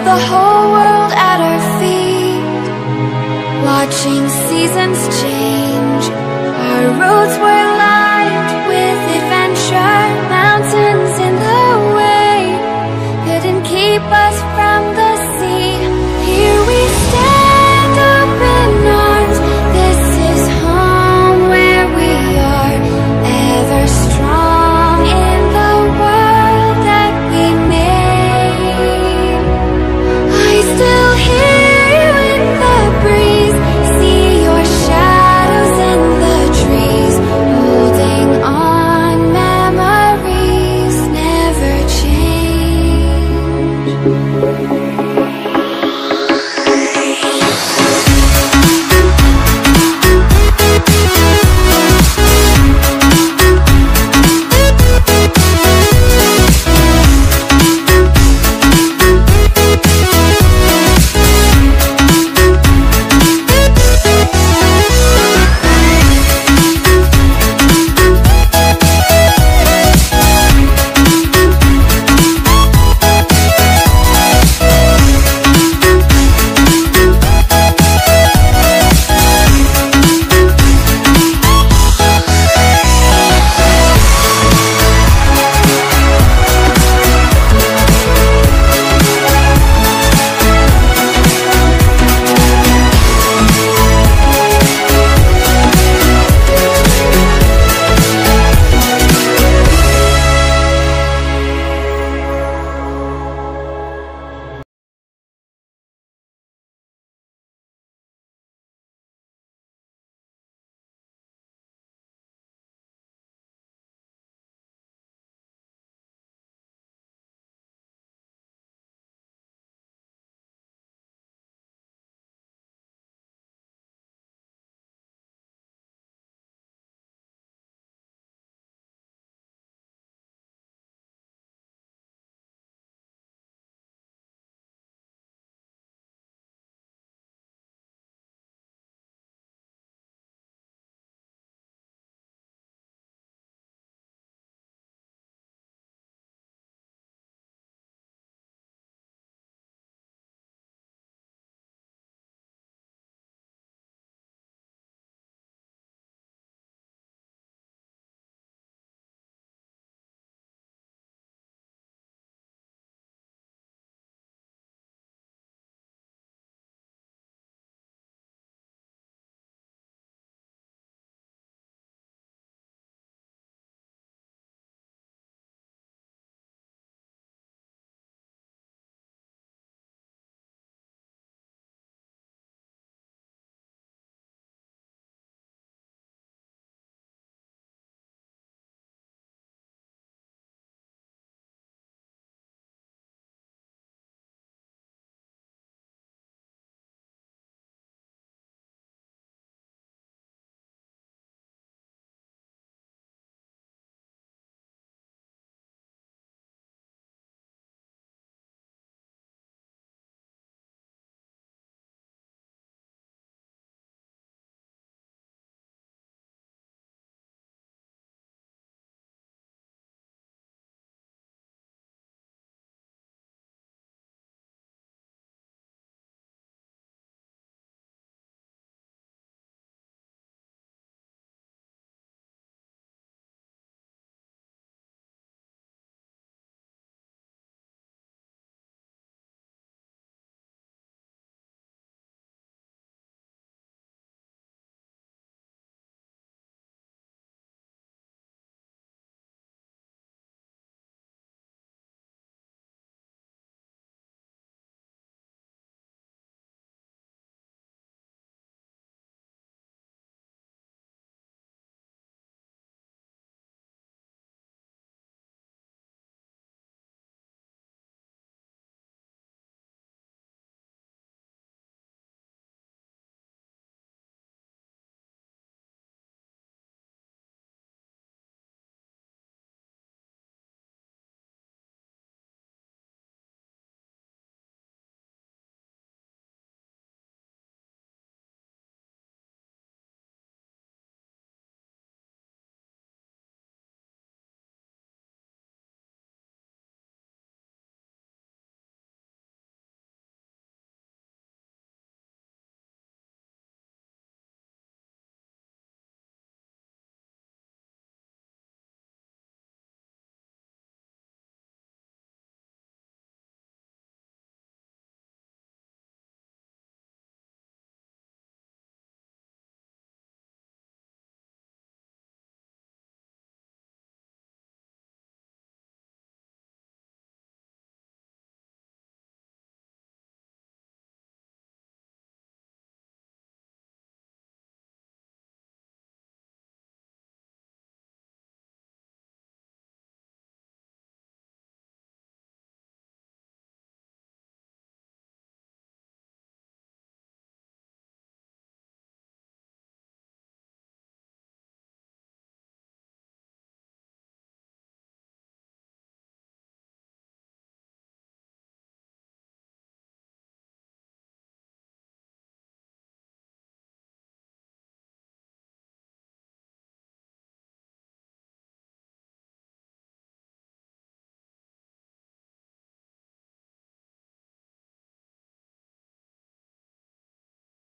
Had the whole world at our feet Watching seasons change. Our roads were